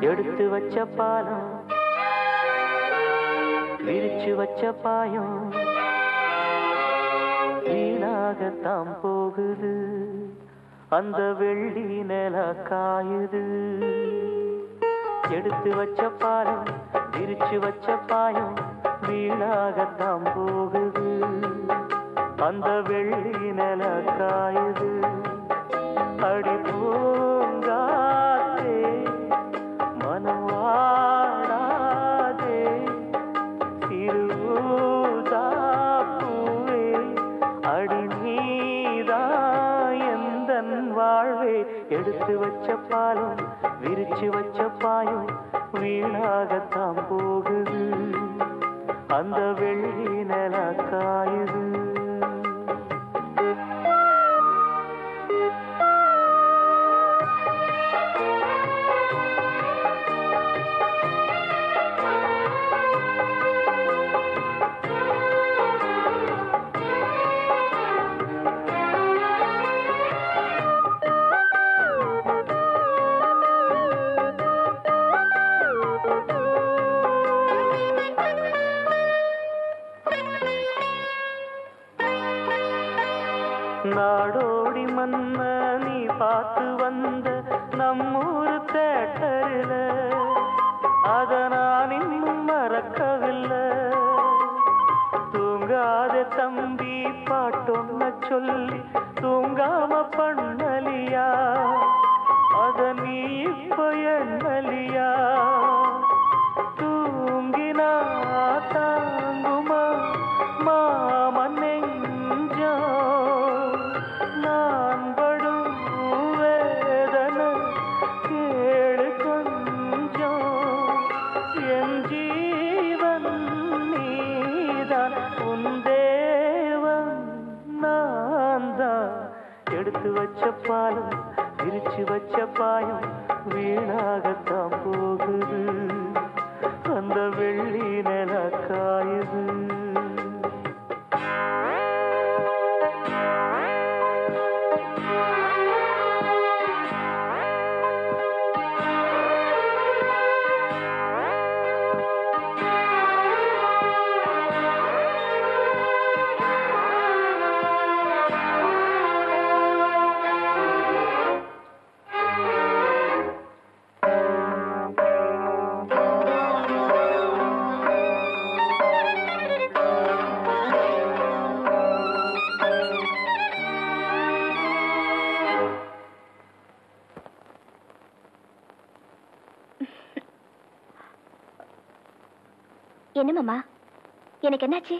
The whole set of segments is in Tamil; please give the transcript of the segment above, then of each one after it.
எடுத்து வச்ச பாலம் விரிச்சு வச்ச பாயம் வீணாகத்தான் போகுது. அந்த வெள்ளி நில காயுது. எடுத்து வச்ச பாலம் விரிச்சு வச்ச பாயம் வீணாகத்தான் போகுது. அந்த வெள்ளி நில காயுது. எடுத்து வச்ச பாலும் விரிச்சு வச்ச பாயும் வீணாகத்தான் போகுது. அந்த வெள்ளி நிலக்காய் நாடோடி மன்ன நீ பார்த்து வந்த நம்மூர் தேட்டரில் அத நான் இன்னும் மறக்கவில்லை. தூங்காத தம்பி பாட்டொன்ன சொல்லி தூங்காம பண்ணலியா? எடுத்து வச்ச பாலம் விரிச்சு வச்ச பாயம் வீணாகத்தான் போகுது. அந்த வெள்ளி நில என்ன மாமா? எனக்கு என்னாச்சு?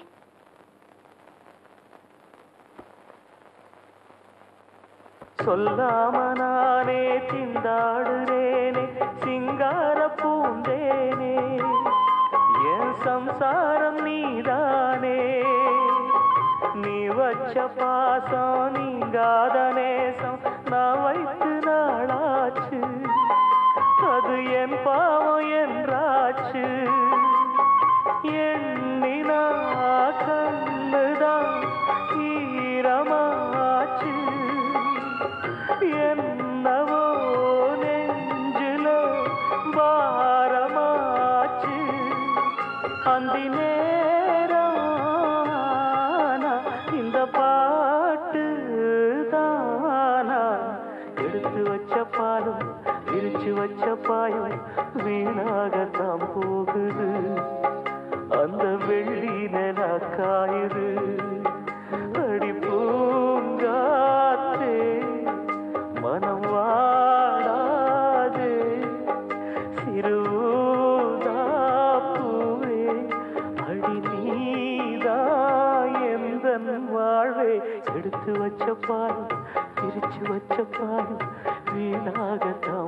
சொல்லாம நானே திண்டாடுறேனே சிங்கார பூந்தேனே. என் சம்சாரம் நீதானே. நீ வச்ச பாசம் நீங்காத நேசம் நான் அந்தி நேரம் இந்த பாட்டு தானா? எடுத்து வச்ச பாலும் விரிச்சு வச்ச பாயும் வீணாகத்தான் போகுது. அந்த வெள்ளி நில காயுது. வாழ்வே எடுத்து வச்ச பால் பிரிச்சு வச்ச பால் வீணாகத்தான்